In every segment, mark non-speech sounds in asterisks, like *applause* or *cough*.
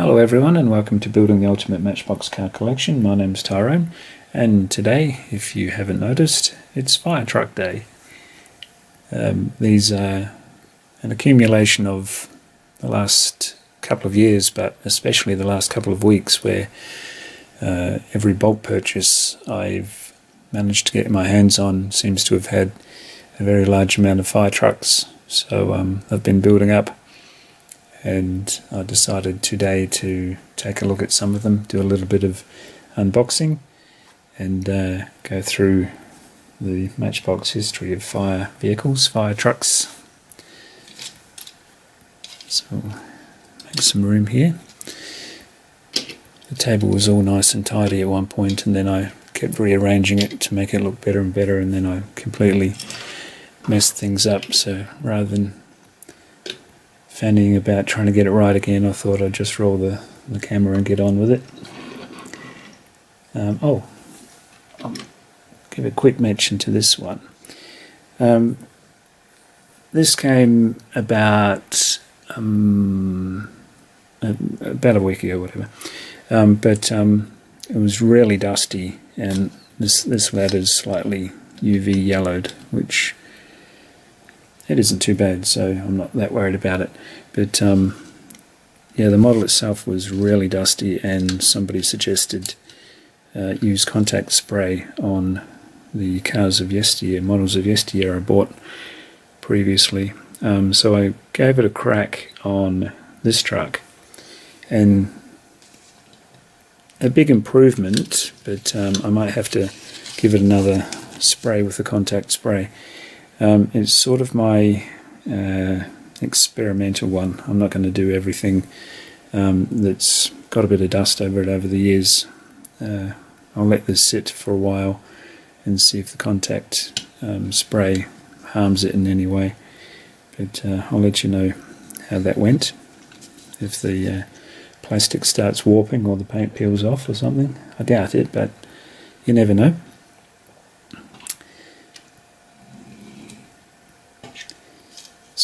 Hello everyone and welcome to Building the Ultimate Matchbox Car Collection. My name's Tyrone and today, if you haven't noticed, it's Fire Truck Day. Um, these are an accumulation of the last couple of years but especially the last couple of weeks where uh, every bulk purchase I've managed to get my hands on seems to have had a very large amount of fire trucks so um, I've been building up and I decided today to take a look at some of them, do a little bit of unboxing, and uh, go through the Matchbox history of fire vehicles, fire trucks. So, make some room here. The table was all nice and tidy at one point, and then I kept rearranging it to make it look better and better, and then I completely messed things up. So rather than fanning about trying to get it right again, I thought I'd just roll the, the camera and get on with it. Um, oh, I'll give a quick mention to this one. Um, this came about um, about a week ago, whatever. Um, but um, it was really dusty, and this this ladder's slightly UV yellowed, which it isn't too bad, so I'm not that worried about it. But um, yeah, the model itself was really dusty, and somebody suggested uh, use contact spray on the cars of yesteryear, models of yesteryear I bought previously. Um, so I gave it a crack on this truck, and a big improvement, but um, I might have to give it another spray with the contact spray. Um, it's sort of my uh, experimental one. I'm not going to do everything um, that's got a bit of dust over it over the years. Uh, I'll let this sit for a while and see if the contact um, spray harms it in any way. But uh, I'll let you know how that went. If the uh, plastic starts warping or the paint peels off or something. I doubt it, but you never know.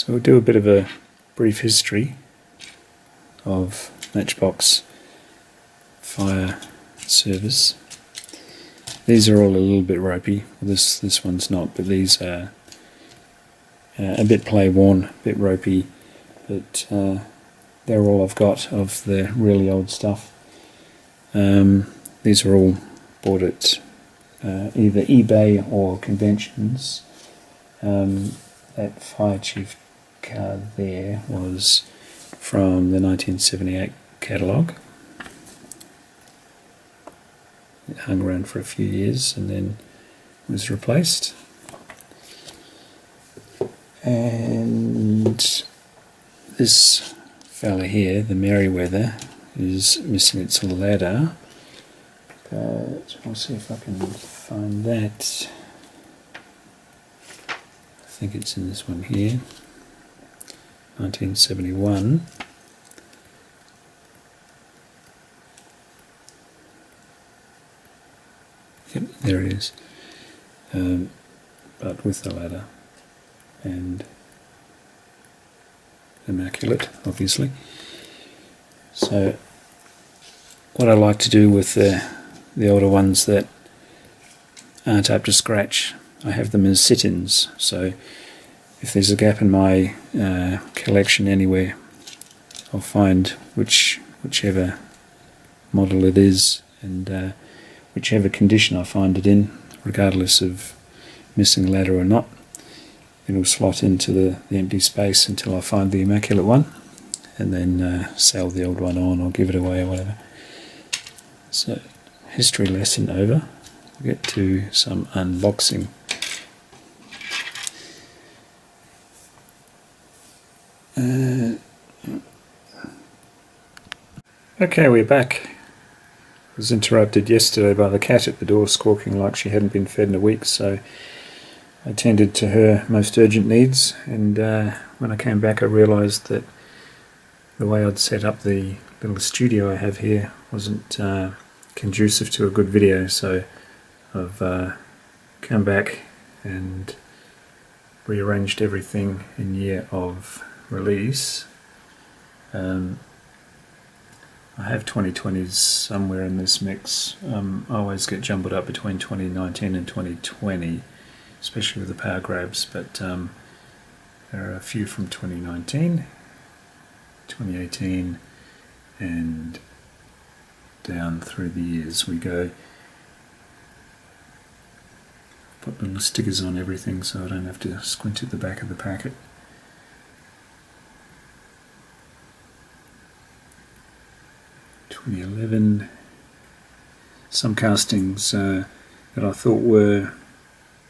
So we'll do a bit of a brief history of Matchbox fire service. These are all a little bit ropey. This this one's not, but these are uh, a bit play worn, a bit ropey, but uh, they're all I've got of the really old stuff. Um, these are all bought at uh, either eBay or conventions. Um, that fire chief car there was from the 1978 catalogue. It hung around for a few years and then was replaced. And this fella here, the Merryweather, is missing its ladder. But I'll see if I can find that. I think it's in this one here. 1971. Yep, there it is. Um, but with the ladder and immaculate, obviously. So, what I like to do with the, the older ones that aren't up to scratch, I have them as sit-ins. So, if there's a gap in my uh, collection anywhere, I'll find which whichever model it is and uh, whichever condition I find it in, regardless of missing ladder or not. It'll slot into the, the empty space until I find the immaculate one and then uh, sell the old one on or give it away or whatever. So, history lesson over. We'll get to some unboxing. Uh, okay, we're back. I was interrupted yesterday by the cat at the door squawking like she hadn't been fed in a week, so I attended to her most urgent needs. And uh, when I came back, I realised that the way I'd set up the little studio I have here wasn't uh, conducive to a good video, so I've uh, come back and rearranged everything in year of release. Um, I have 2020s somewhere in this mix. Um, I always get jumbled up between 2019 and 2020, especially with the power grabs, but um, there are a few from 2019, 2018, and down through the years we go. Put little stickers on everything so I don't have to squint at the back of the packet. 2011. Some castings uh, that I thought were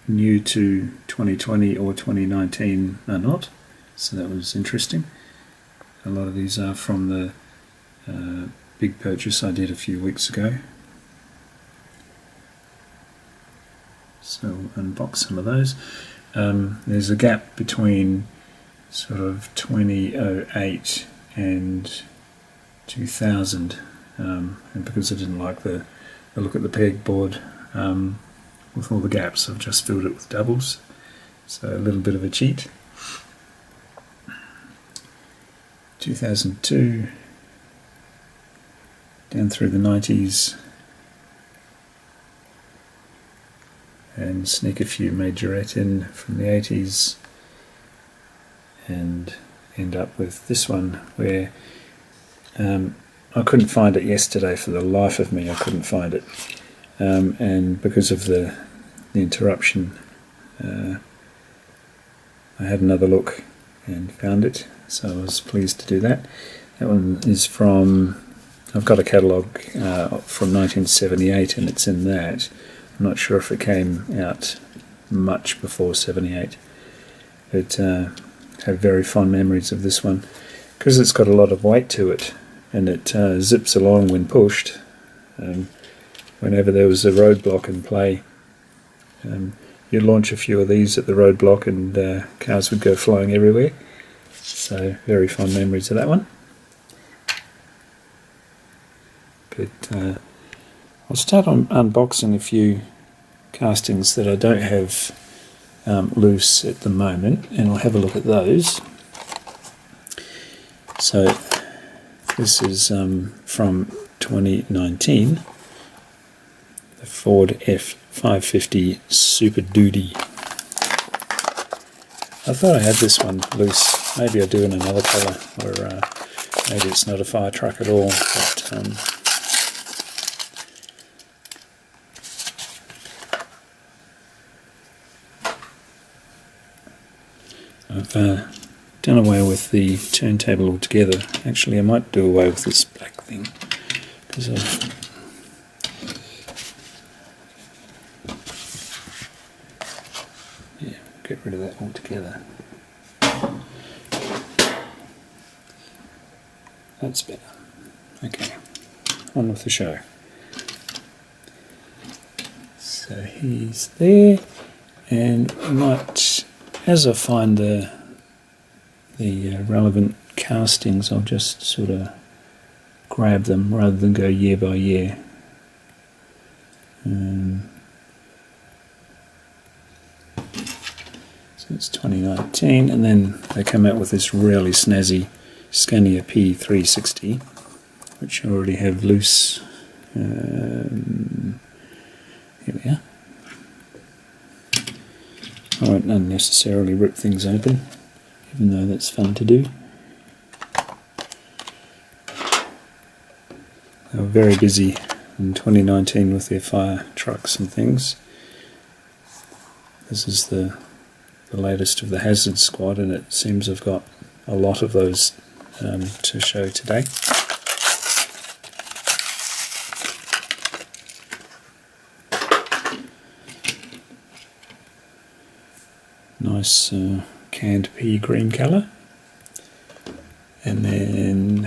new to 2020 or 2019 are not, so that was interesting. A lot of these are from the uh, big purchase I did a few weeks ago. So unbox some of those. Um, there's a gap between sort of 2008 and 2000 um, and because I didn't like the, the look at the pegboard um, with all the gaps I've just filled it with doubles. So a little bit of a cheat. 2002 down through the 90s and sneak a few majorette in from the 80s and end up with this one where um, I couldn't find it yesterday for the life of me. I couldn't find it, um, and because of the, the interruption, uh, I had another look and found it. So I was pleased to do that. That one is from. I've got a catalogue uh, from 1978, and it's in that. I'm not sure if it came out much before 78, but uh, have very fond memories of this one because it's got a lot of weight to it and it uh, zips along when pushed. Um, whenever there was a roadblock in play, um, you'd launch a few of these at the roadblock and uh, cars would go flying everywhere. So very fond memories of that one. But uh, I'll start on unboxing a few castings that I don't have um, loose at the moment and I'll have a look at those. So this is um, from 2019, the Ford F550 Super Duty. I thought I had this one loose. Maybe I do in another colour, or uh, maybe it's not a fire truck at all. But um, I've uh, done away with the turntable altogether. Actually, I might do away with this black thing because I've yeah, get rid of that altogether. That's better. Okay, on with the show. So he's there, and I might, as I find the the uh, relevant castings, I'll just sort of grab them rather than go year by year. Um, so it's 2019, and then they come out with this really snazzy Scania P360, which I already have loose. Um, here we are. I won't unnecessarily rip things open even though that's fun to do. They were very busy in 2019 with their fire trucks and things. This is the the latest of the Hazard Squad, and it seems I've got a lot of those um, to show today. Nice uh, pea green colour. And then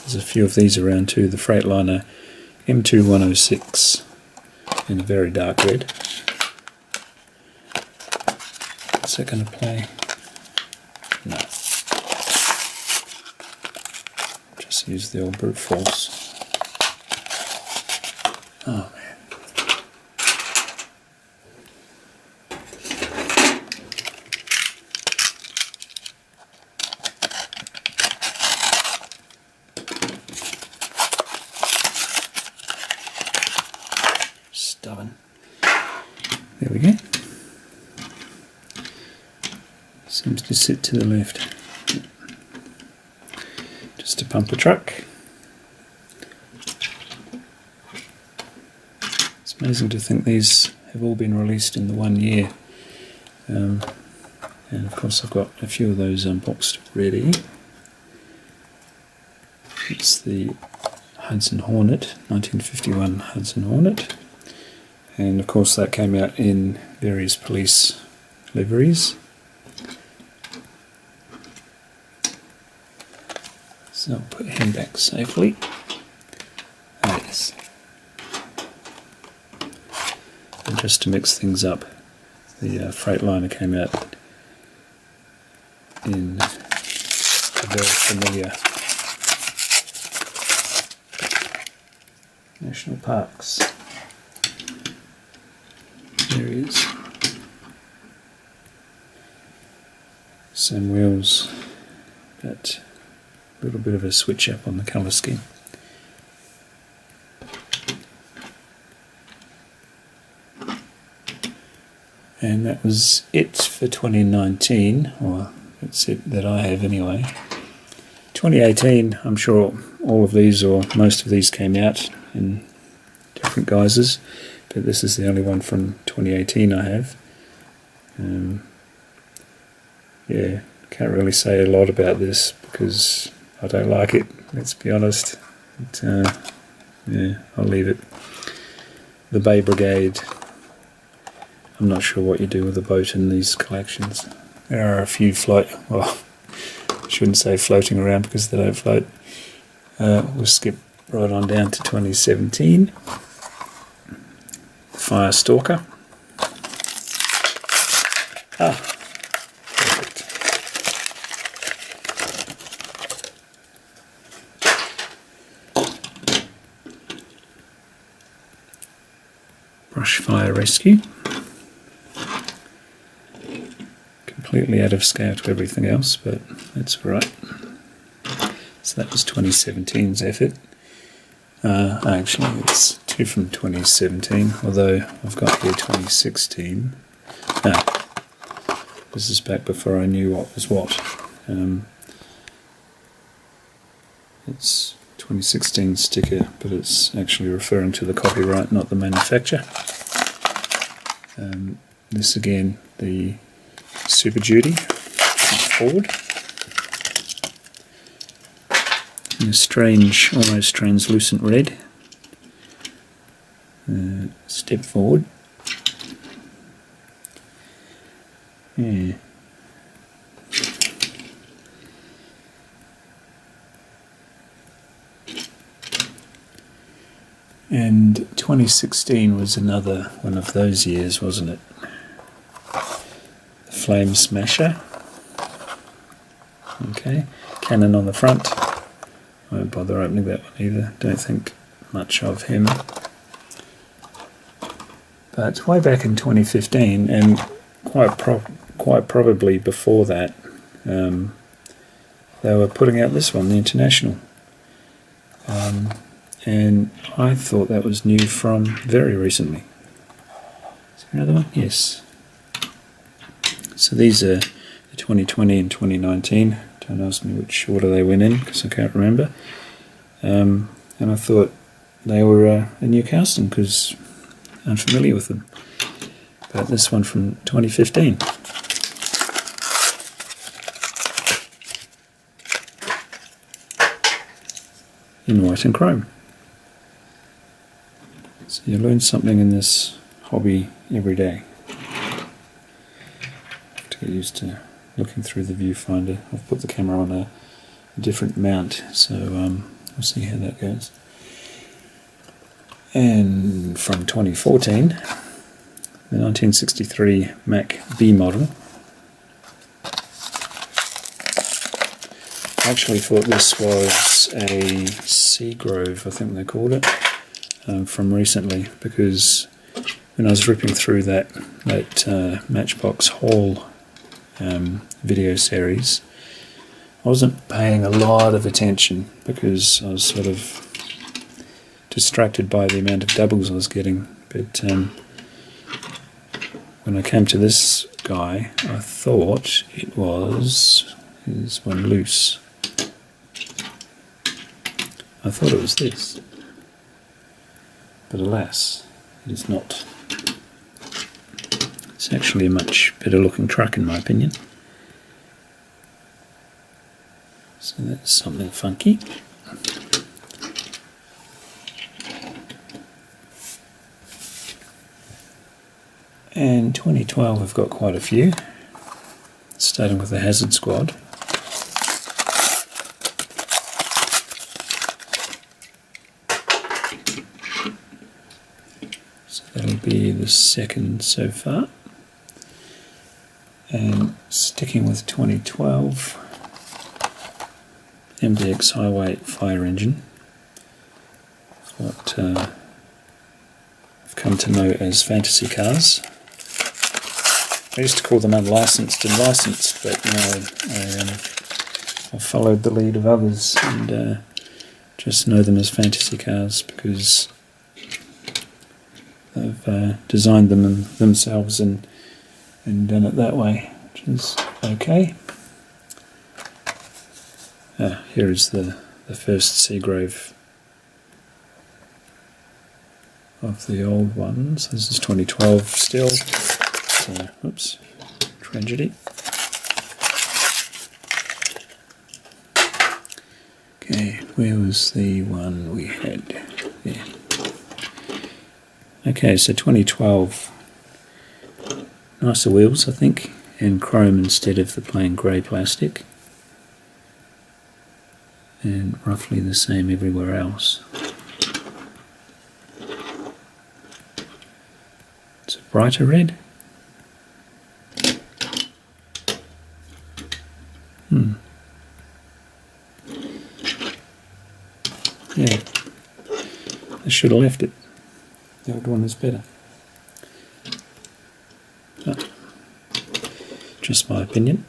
there's a few of these around too. The Freightliner M2106 in a very dark red. Is that going to play? No. Just use the old brute force. Oh stubborn. There we go. Seems to the left. Just a pumper truck. It's amazing to think these have all been released in the one year. Um, and of course I've got a few of those unboxed ready. It's the Hudson Hornet, 1951 Hudson Hornet. And of course that came out in various police liveries. So put him back safely. Yes. And just to mix things up, the uh, Freightliner came out in a very familiar national parks. There he is. Same wheels, but a little bit of a switch up on the colour scheme. And that was it for 2019, or that's it that I have anyway. 2018, I'm sure all of these or most of these came out in different guises, but this is the only one from 2018 I have. Um, yeah, can't really say a lot about this because I don't like it, let's be honest. But, uh, yeah, I'll leave it. The Bay Brigade. I'm not sure what you do with a boat in these collections. There are a few float, well, I *laughs* shouldn't say floating around because they don't float. Uh, we'll skip right on down to 2017. Fire Stalker. Ah, Brush Fire Rescue. Completely out of scale to everything else, but that's alright. So that was 2017's effort. Uh, actually, it's two from 2017, although I've got here 2016. Ah, this is back before I knew what was what. Um, it's 2016 sticker, but it's actually referring to the copyright, not the manufacturer. Um, this again, the Super Duty Ford. in a strange, almost translucent red. Uh, step forward. Yeah. And 2016 was another one of those years, wasn't it? Flame Smasher. Okay, cannon on the front. I won't bother opening that one either. Don't think much of him. But way back in 2015, and quite pro quite probably before that, um, they were putting out this one, the International. Um, and I thought that was new from very recently. Is there another one? Yes. So these are the 2020 and 2019. Don't ask me which order they went in because I can't remember. Um, and I thought they were uh, a new casting because I'm familiar with them. But this one from 2015. In white and chrome. You learn something in this hobby every day. To get used to looking through the viewfinder. I've put the camera on a, a different mount, so um, we'll see how that goes. And from 2014, the 1963 Mack B model. I actually thought this was a Seagrave, I think they called it, um, from recently, because when I was ripping through that, that uh, Matchbox haul um, video series, I wasn't paying a lot of attention because I was sort of distracted by the amount of doubles I was getting. but um, when I came to this guy, I thought it was is one loose. I thought it was this, but alas, it is not. It's actually a much better looking truck in my opinion. So that's something funky. And 2012 we've got quite a few, starting with the Hazard Squad. So that'll be the second so far. And sticking with 2012, MBX Highway Fire Engine, what uh, I've come to know as fantasy cars. I used to call them unlicensed and licensed, but now I, um, I've followed the lead of others and uh, just know them as fantasy cars because they've uh, designed them themselves and and done it that way, which is okay. Ah, here is the, the first Seagrave of the old ones. This is 2012 still. So, oops, tragedy. Okay, where was the one we had? There. Okay, so 2012. Nicer wheels, I think, and chrome instead of the plain grey plastic. And roughly the same everywhere else. It's a brighter red. Hmm. Yeah. I should have left it. One is better. But just my opinion.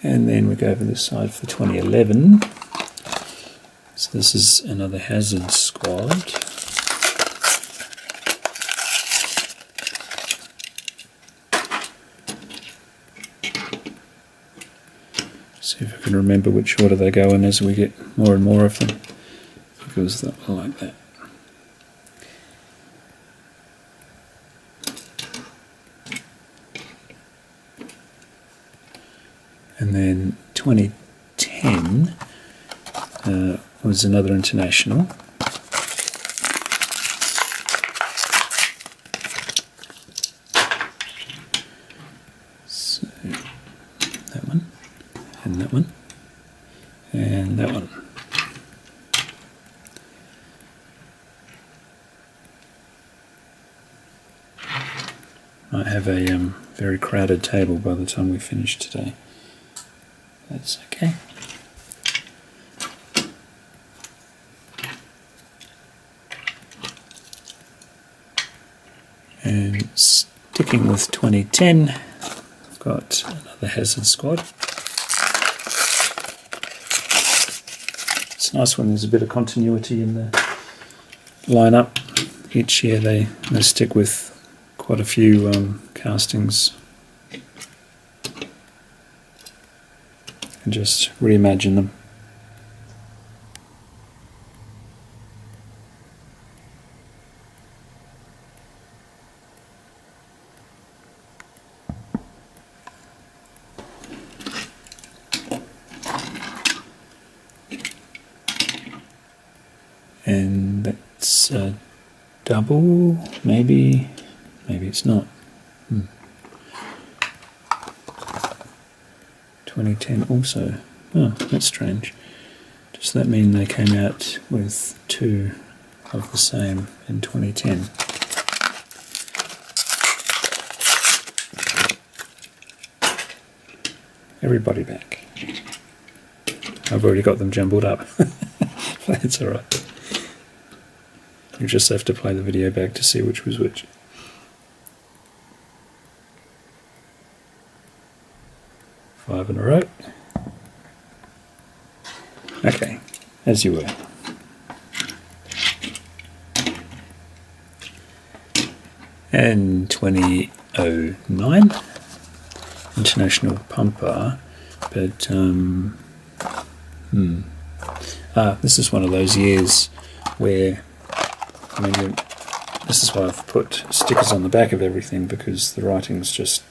And then we go over this side for 2011. So this is another Hazard Squad. See if I can remember which order they go in as we get more and more of them. Because I like that. And then 2010 uh, was another international. So that one, and that one, and that one. Might have a um, very crowded table by the time we finish today. That's okay. And sticking with 2010, I've got another Hazard Squad. It's nice when there's a bit of continuity in the lineup. Each year they, they stick with quite a few um, castings and just reimagine them. And that's a double, maybe, maybe it's not. Hmm. 2010 also. Oh, that's strange. Does that mean they came out with two of the same in 2010? Everybody back. I've already got them jumbled up. *laughs* that's alright. You just have to play the video back to see which was which. Five in a row. Okay, as you were. and 2009 International Pumper but um, hmm. ah, this is one of those years where I mean this is why I've put stickers on the back of everything because the writing's just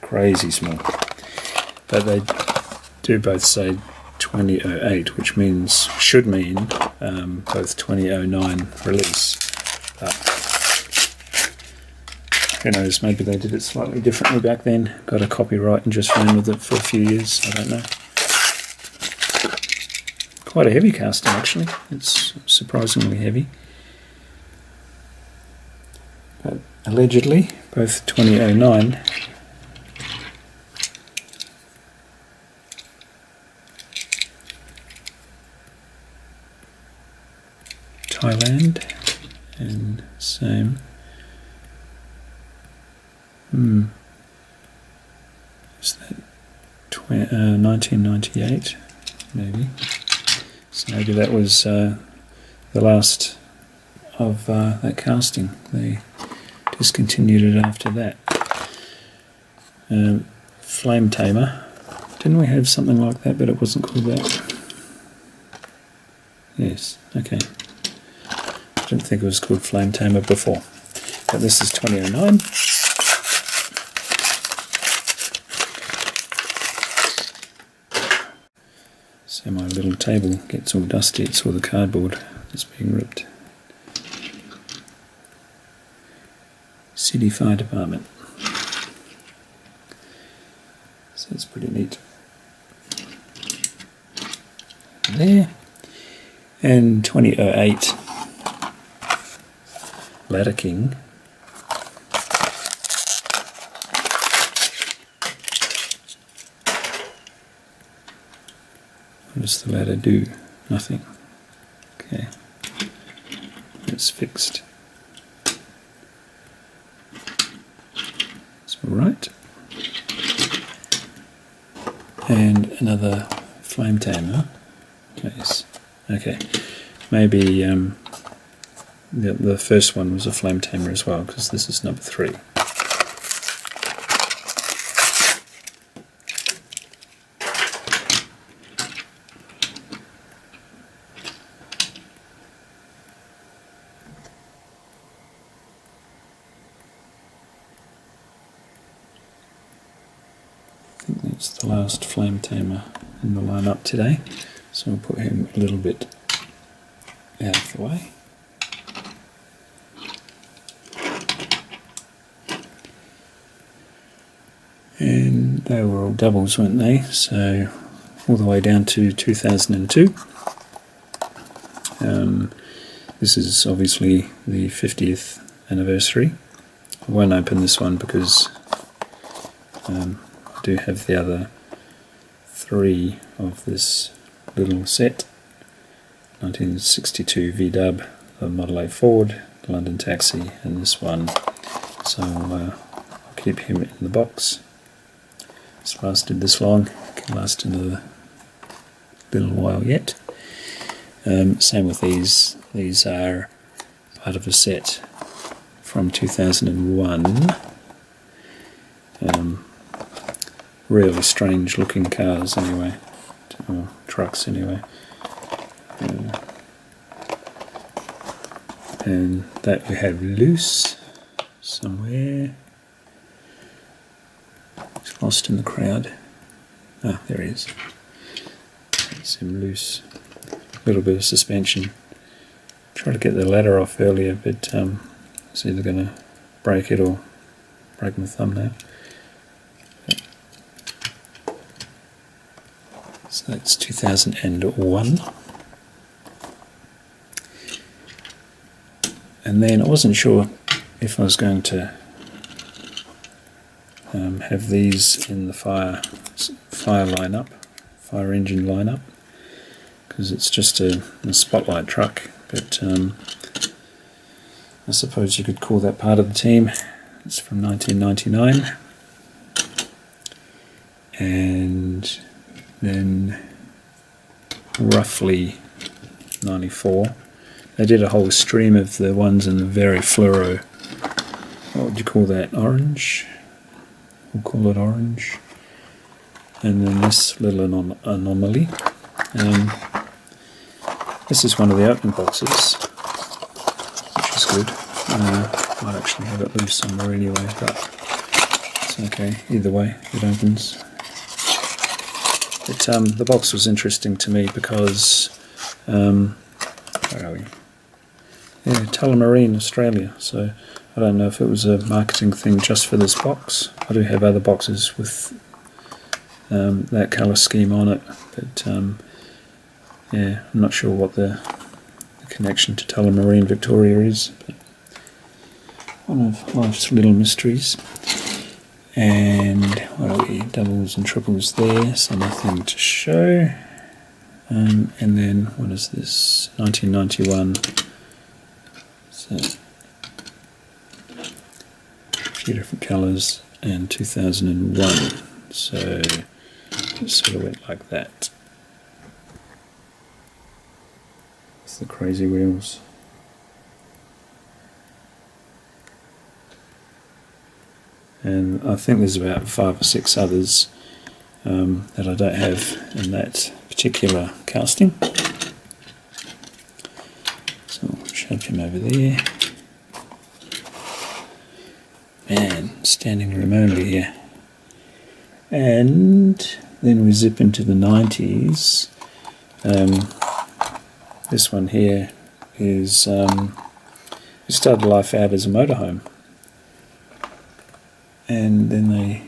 crazy small but they do both say 2008 which means should mean um, both 2009 release but who knows, maybe they did it slightly differently back then, got a copyright and just ran with it for a few years, I don't know. Quite a heavy casting actually, it's surprisingly heavy. But allegedly, both 2009 Thailand and same Hmm. Is that uh, 1998? Maybe. So maybe that was uh, the last of uh, that casting. They discontinued it after that. Um, Flame Tamer. Didn't we have something like that, but it wasn't called that? Yes, okay. I didn't think it was called Flame Tamer before. But this is 2009. So my little table gets all dusty, it's all the cardboard that's being ripped. City Fire Department. So it's pretty neat. There. And 2008 Ladder King What does the ladder do? Nothing. Okay. It's fixed. It's alright. And another flame tamer case. Okay. Maybe um, the, the first one was a flame tamer as well, because this is number three. That's the last flame tamer in the lineup today. So we'll put him a little bit out of the way. They were all doubles, weren't they? So all the way down to 2002. Um, this is obviously the 50th anniversary. I won't open this one because um, do have the other three of this little set 1962 V-Dub, the Model A Ford, the London Taxi and this one so uh, I'll keep him in the box it's lasted this long. Can last another little while yet. Um, same with these. These are part of a set from 2001 um, really strange looking cars anyway, or trucks anyway. Uh, and that we have loose somewhere. Lost in the crowd. Ah, there he is. Him loose. A little bit of suspension. Try to get the ladder off earlier, but um, it's either going to break it or break my thumb thumbnail. So that's 2001. And then I wasn't sure if I was going to um, have these in the fire fire lineup, fire engine lineup, because it's just a, a, spotlight truck. But um, I suppose you could call that part of the team. It's from 1999, and then roughly 94. They did a whole stream of the ones in the very fluoro what would you call that? Orange. We'll call it orange. And then this little anom anomaly. Um, this is one of the open boxes, which is good. Uh, might actually have it loose somewhere anyway, but it's okay. Either way, it opens. But um, the box was interesting to me because um, where are we? Yeah, Tullamarine, Australia. So I don't know if it was a marketing thing just for this box. I do have other boxes with um, that colour scheme on it, but um, yeah, I'm not sure what the, the connection to Tullamarine, Victoria is. One of life's little mysteries. And what are we? Doubles and triples there, so nothing to show. Um, and then what is this? 1991. So few different colours and 2001. So it sort of went like that. It's the crazy wheels. And I think there's about five or six others um, that I don't have in that particular casting. So I'll shove him over there. Standing room only here. And then we zip into the 90s. Um, this one here is um, it started life out as a motorhome, and then they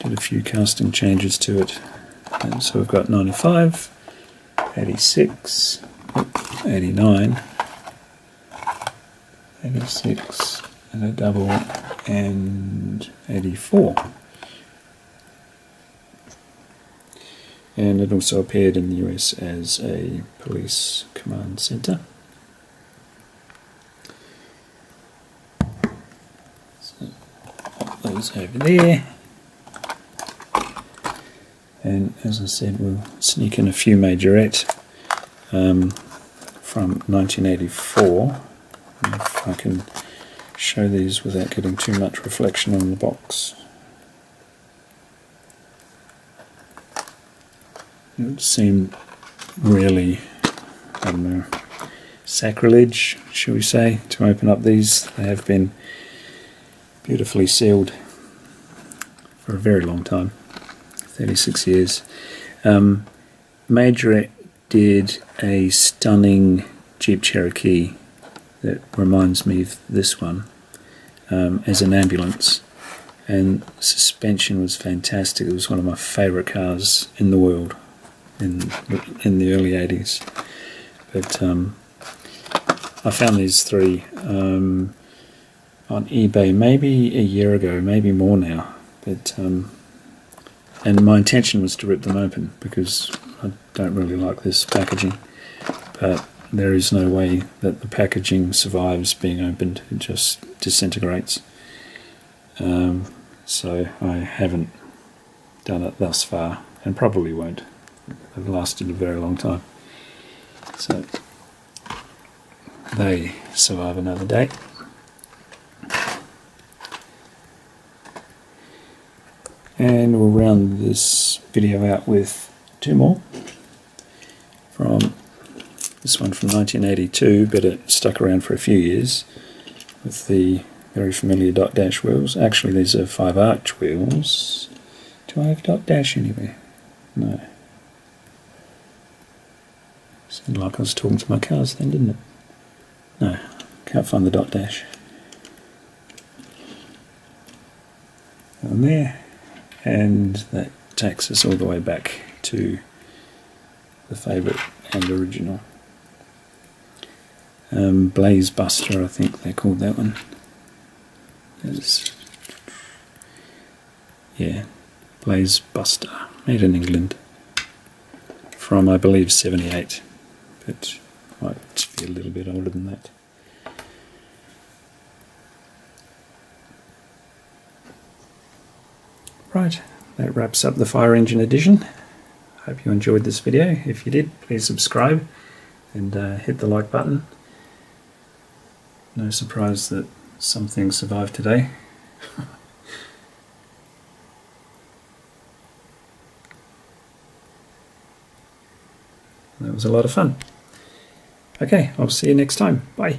did a few casting changes to it. And so we've got 95, 86, 89, 86, and a double, and 84. And it also appeared in the US as a police command center. So those over there. And as I said, we'll sneak in a few majorette um, from 1984. if I can show these without getting too much reflection on the box. It would seem really, I don't know, sacrilege, shall we say, to open up these. They have been beautifully sealed for a very long time 36 years. Um, Majorette did a stunning Jeep Cherokee that reminds me of this one um, as an ambulance and suspension was fantastic. It was one of my favourite cars in the world in in the early 80s. But um, I found these three um, on eBay maybe a year ago, maybe more now. But um, and my intention was to rip them open because I don't really like this packaging. But there is no way that the packaging survives being opened; it just disintegrates. Um, so I haven't done it thus far, and probably won't have lasted a very long time. So they survive another day. And we'll round this video out with two more from this one from 1982, but it stuck around for a few years with the very familiar dot dash wheels. Actually, these are five arch wheels. Do I have dot dash anywhere? No. Sounded like I was talking to my cars then, didn't it? No, can't find the dot dash. On there, and that takes us all the way back to the favourite and original. Um, Blaze Buster, I think they called that one. It's, yeah, Blaze Buster, made in England from I believe 78 but might be a little bit older than that. Right, that wraps up the Fire Engine edition. Hope you enjoyed this video. If you did, please subscribe and uh, hit the like button. No surprise that some things survived today. *laughs* that was a lot of fun. Okay, I'll see you next time. Bye.